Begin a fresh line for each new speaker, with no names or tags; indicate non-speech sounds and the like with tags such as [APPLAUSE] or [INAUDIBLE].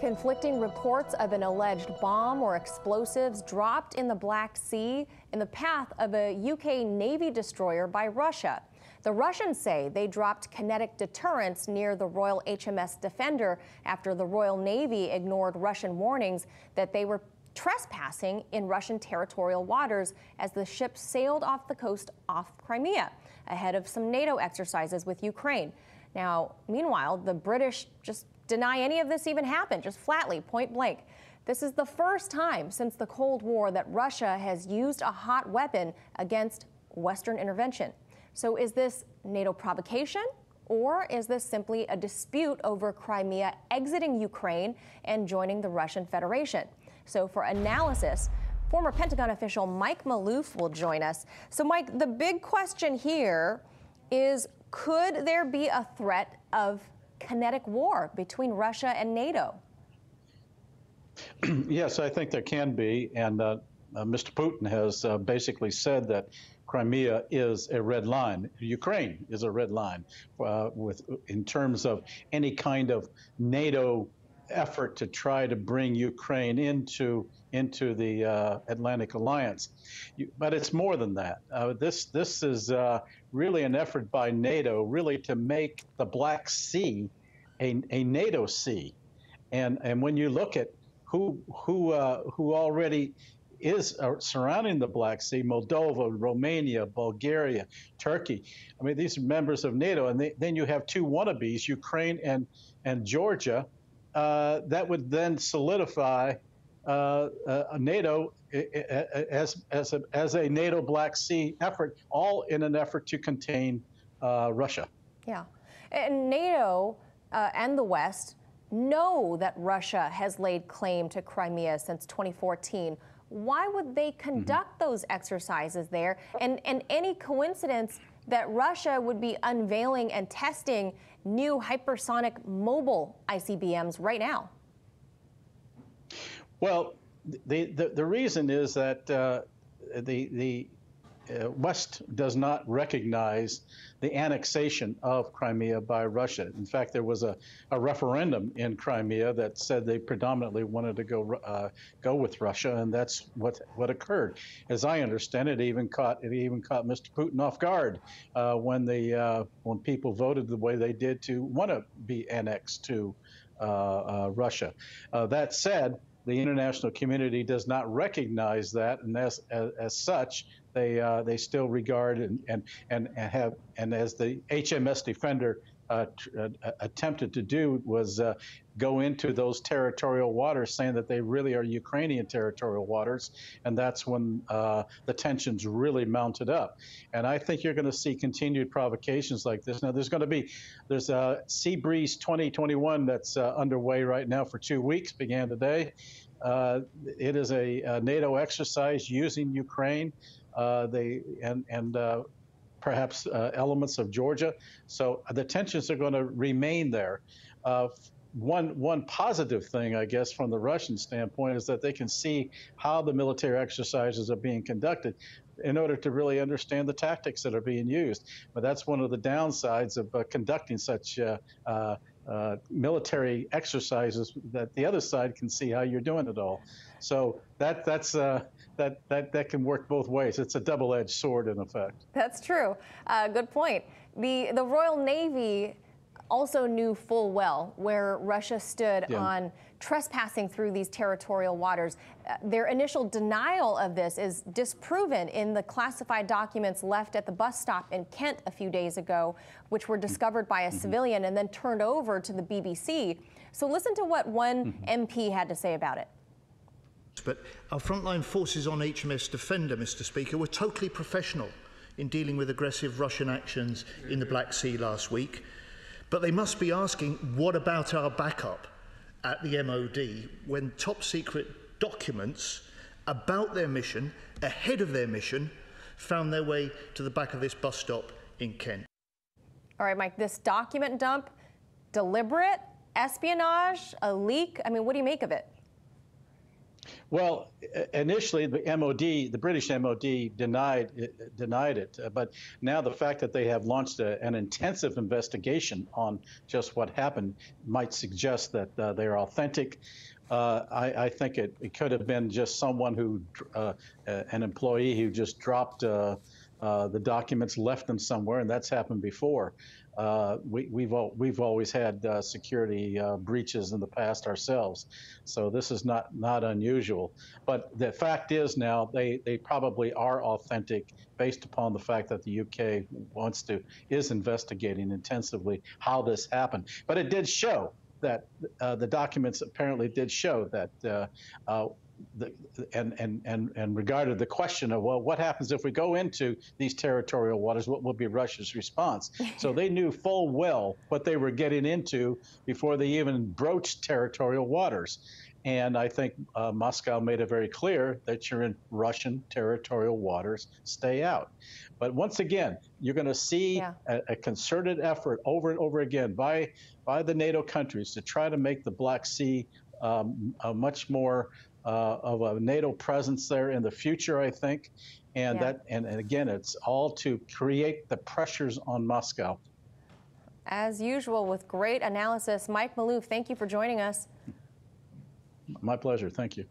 Conflicting reports of an alleged bomb or explosives dropped in the Black Sea in the path of a UK Navy destroyer by Russia. The Russians say they dropped kinetic deterrence near the Royal HMS Defender after the Royal Navy ignored Russian warnings that they were trespassing in Russian territorial waters as the ship sailed off the coast off Crimea ahead of some NATO exercises with Ukraine. Now, meanwhile, the British just deny any of this even happened, just flatly, point blank. This is the first time since the Cold War that Russia has used a hot weapon against Western intervention. So is this NATO provocation? Or is this simply a dispute over Crimea exiting Ukraine and joining the Russian Federation? So, for analysis, former Pentagon official Mike Maloof will join us. So, Mike, the big question here is could there be a threat of kinetic war between Russia and NATO? [CLEARS THROAT]
yes, I think there can be. And uh, uh, Mr. Putin has uh, basically said that Crimea is a red line. Ukraine is a red line uh, with in terms of any kind of NATO effort to try to bring Ukraine into into the uh, Atlantic Alliance. You, but it's more than that. Uh, this this is uh, really an effort by NATO, really to make the Black Sea a, a NATO sea. And and when you look at who who uh, who already is uh, surrounding the Black Sea, Moldova, Romania, Bulgaria, Turkey. I mean, these are members of NATO, and they, then you have two wannabes, Ukraine and and Georgia, uh, that would then solidify uh, uh, NATO as, as, a, as a NATO Black Sea effort, all in an effort to contain uh, Russia.
Yeah. And NATO uh, and the West know that Russia has laid claim to Crimea since 2014. Why would they conduct mm-hmm. those exercises there? And, and any coincidence that Russia would be unveiling and testing new hypersonic mobile ICBMs right now?
Well, the, the, the reason is that uh, the, the uh, West does not recognize the annexation of Crimea by Russia. In fact, there was a, a referendum in Crimea that said they predominantly wanted to go uh, go with Russia, and that's what what occurred. As I understand it, even caught it even caught Mr. Putin off guard uh, when the uh, when people voted the way they did to want to be annexed to uh, Russia. that said the international community does not recognize that, and as as, as such, they uh, they still regard and, and and have and as the HMS Defender uh, uh, attempted to do was uh, go into those territorial waters, saying that they really are Ukrainian territorial waters, and that's when uh, the tensions really mounted up. And I think you're going to see continued provocations like this. Now, there's going to be there's a Sea Breeze 2021 that's uh, underway right now for two weeks, began today. Uh, it is a, a, NATO exercise using Ukraine. they and and perhaps uh, elements of Georgia. So the tensions are going to remain there. Uh, one one positive thing, I guess, from the Russian standpoint, is that they can see how the military exercises are being conducted in order to really understand the tactics that are being used. But that's one of the downsides of uh, conducting such uh, uh, uh, military exercises that the other side can see how you're doing it all. So that that's uh, that that that can work both ways. It's a double-edged sword in effect.
That's true. Uh, good point. The the Royal Navy also knew full well where Russia stood yeah. on trespassing through these territorial waters. Uh, their initial denial of this is disproven in the classified documents left at the bus stop in Kent a few days ago, which were discovered by a mm-hmm. civilian and then turned over to the BBC. So listen to what one mm-hmm. MP had to say about it.
But our frontline forces on HMS Defender, Mr Speaker, were totally professional in dealing with aggressive Russian actions in the Black Sea last week. But they must be asking, what about our backup at the MOD when top secret documents about their mission, ahead of their mission, found their way to the back of this bus stop in Kent?
All right, Mike, this document dump, deliberate, espionage, a leak? I mean, what do you make of it?
Well, initially the MOD, the British MOD denied it, denied it, uh, but now the fact that they have launched a, an intensive investigation on just what happened might suggest that uh, they are authentic. Uh, I, I think it, it could have been just someone who, uh, uh, an employee who just dropped uh, the documents, left them somewhere, and that's happened before. Uh, we, we've al- we've always had uh, security uh, breaches in the past ourselves, so this is not not unusual. But the fact is now they they probably are authentic based upon the fact that the UK wants to is investigating intensively how this happened. But it did show that uh, the documents apparently did show that. Uh, uh, the, and, and, and, and regarded the question of, well, what happens if we go into these territorial waters? What will be Russia's response? so they knew full well what they were getting into before they even broached territorial waters. And I think uh, Moscow made it very clear that you're in Russian territorial waters, stay out. But once again, you're going to see
Yeah.
a, a concerted effort over and over again by, by the NATO countries to try to make the Black Sea um, a much more uh, of a NATO presence there in the future, I think. And
Yeah.
that, and, and again, it's all to create the pressures on Moscow.
As usual, with great analysis, Mike Maloof, thank you for joining us.
My pleasure. Thank you.